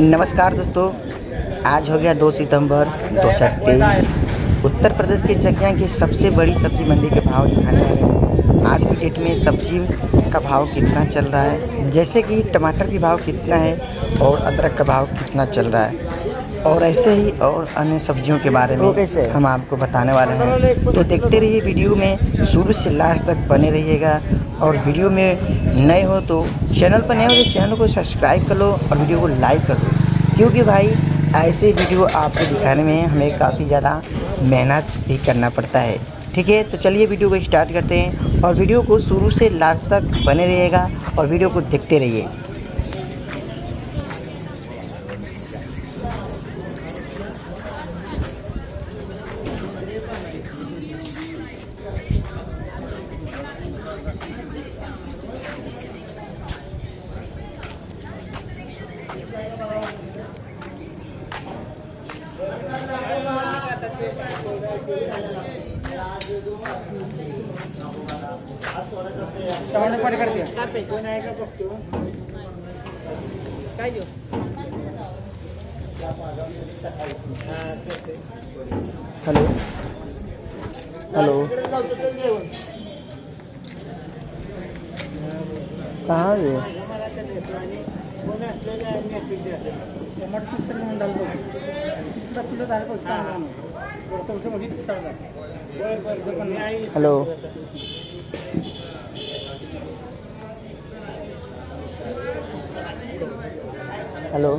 नमस्कार दोस्तों, आज हो गया 2 सितंबर दो हज़ार तेईस। उत्तर प्रदेश के चकिया की सबसे बड़ी सब्ज़ी मंडी के भाव दिखाने वाले हैं। आज की डेट में सब्ज़ी का भाव कितना चल रहा है? जैसे कि टमाटर की भाव कितना है और अदरक का भाव कितना चल रहा है? और ऐसे ही और अन्य सब्जियों के बारे में कैसे हम आपको बताने वाले हैं। तो देखते रहिए वीडियो में शुरू से लास्ट तक बने रहिएगा। और वीडियो में नए हो तो चैनल पर नए हो तो चैनल को सब्सक्राइब कर लो और वीडियो को लाइक कर लो क्योंकि भाई ऐसे वीडियो आपको दिखाने में हमें काफ़ी ज़्यादा मेहनत भी करना पड़ता है। ठीक है? तो चलिए वीडियो को स्टार्ट करते हैं और वीडियो को शुरू से लास्ट तक बने रहिएगा और वीडियो को देखते रहिए। टमाटर पाणी काढते कोण आहे का बघतो काय? देऊ हेलो। हेलो। कहाँ है। किस तरह डाल हेलो हेलो